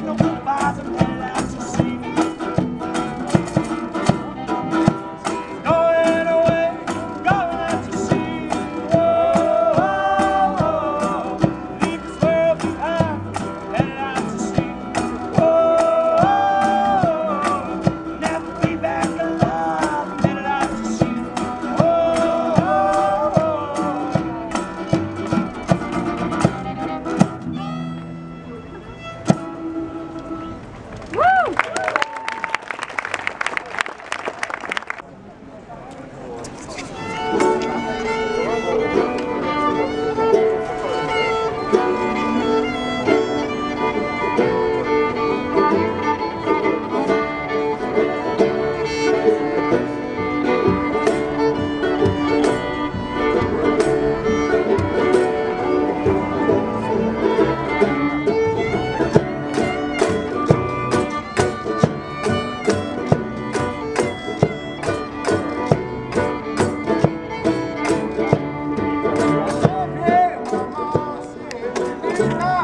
get no goodbyes Tonight.